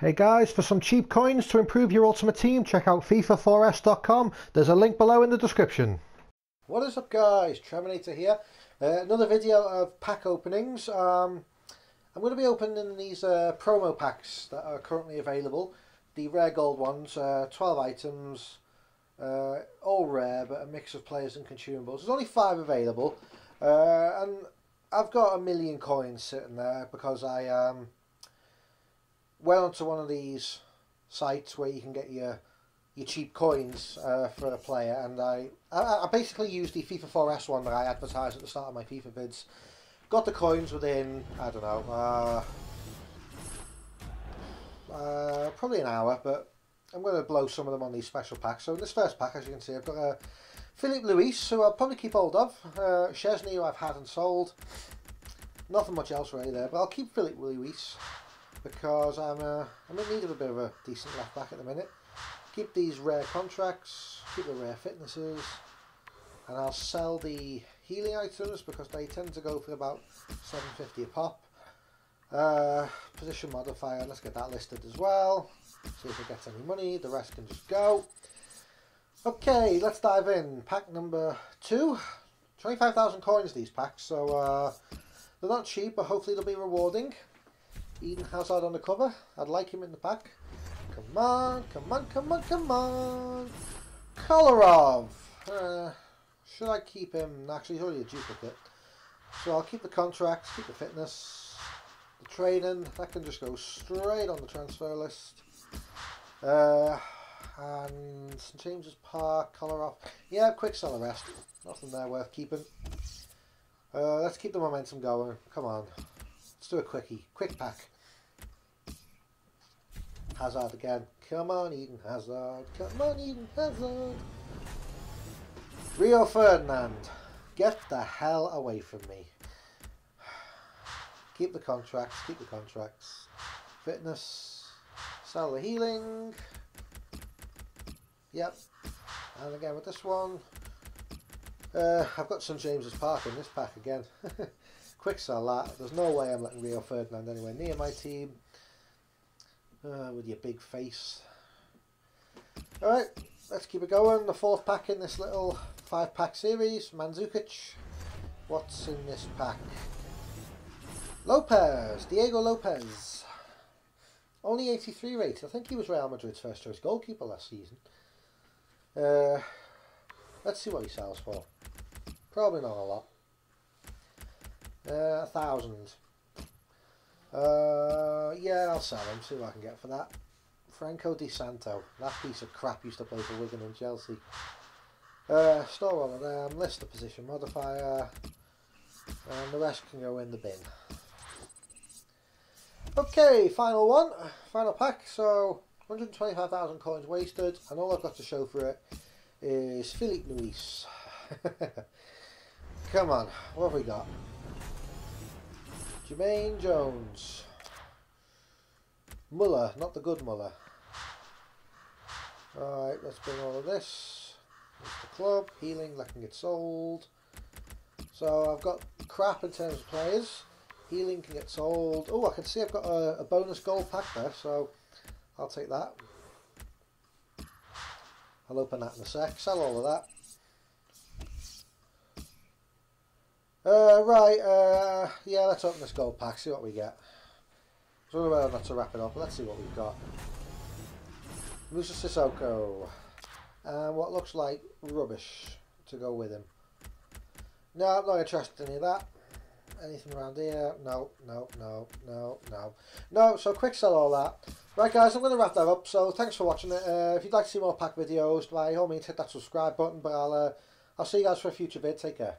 Hey guys, for some cheap coins to improve your Ultimate Team, check out FIFA4S.com. There's a link below in the description. What is up guys, Tremenator here. Uh, another video of pack openings. Um, I'm going to be opening these uh, promo packs that are currently available. The rare gold ones, uh, 12 items, uh, all rare but a mix of players and consumables. There's only 5 available uh, and I've got a million coins sitting there because I... Um, went onto one of these sites where you can get your your cheap coins uh, for a player, and I, I, I basically used the FIFA 4S one that I advertised at the start of my FIFA vids. Got the coins within I don't know, uh, uh, probably an hour, but I'm going to blow some of them on these special packs. So in this first pack, as you can see, I've got a uh, Filipe Luís, who I'll probably keep hold of. Uh, Szczesny, who I've had and sold. Nothing much else really there, but I'll keep Filipe Luís because I'm, uh, I'm in need of a bit of a decent left back at the minute. Keep these rare contracts, keep the rare fitnesses, and I'll sell the healing items because they tend to go for about 750 a pop. Uh, position modifier, let's get that listed as well. See if it gets any money, the rest can just go. Okay, let's dive in. Pack number two. 25,000 coins these packs, so uh, they're not cheap, but hopefully they'll be rewarding. Eden Hazard on the cover. I'd like him in the pack. Come on, come on, come on, come on. Kolarov. Uh, should I keep him? Actually, he's already a duplicate. So I'll keep the contracts, keep the fitness, the training. That can just go straight on the transfer list. Uh, and St James's Park, Kolarov. Yeah, quick sell the rest. Nothing there worth keeping. Uh, let's keep the momentum going. Come on. Let's do a quickie. Quick pack. Hazard again. Come on, Eden Hazard. Come on, Eden Hazard. Rio Ferdinand. Get the hell away from me. Keep the contracts. Keep the contracts. Fitness. Sell the healing. Yep. And again with this one. Uh, I've got St James's Park in this pack again. Quick sell that. There's no way I'm letting Rio Ferdinand anywhere near my team. Uh, with your big face. Alright, let's keep it going. The fourth pack in this little five pack series. Mandzukic. What's in this pack? Lopez. Diego Lopez. Only 83 rate. I think he was Real Madrid's first choice goalkeeper last season. Uh, let's see what he sells for. Probably not a lot. Uh, a thousand. Uh, yeah, I'll sell him, see what I can get for that. Franco Di Santo. That piece of crap used to play for Wigan and Chelsea. Uh, store all of them, list the position modifier, and the rest can go in the bin. Okay, final one, final pack. So, 125,000 coins wasted, and all I've got to show for it is Filipe Luís. Come on, what have we got? Jermaine Jones. Muller, not the good Muller. Alright, let's bring all of this. There's the club, healing, that can get sold. So I've got crap in terms of players. Healing can get sold. Oh, I can see I've got a, a bonus gold pack there, so I'll take that. I'll open that in a sec. Sell all of that. Uh, right, uh, yeah, let's open this gold pack, see what we get. I don't know whether not to wrap it up, let's see what we've got. Moussa Sissoko. And what looks like rubbish to go with him. No, I'm not interested in any of that. Anything around here? No, no, no, no, no. No, so quick sell all that. Right guys, I'm going to wrap that up. So thanks for watching it. Uh, if you'd like to see more pack videos, by all means hit that subscribe button. But I'll, uh, I'll see you guys for a future vid. Take care.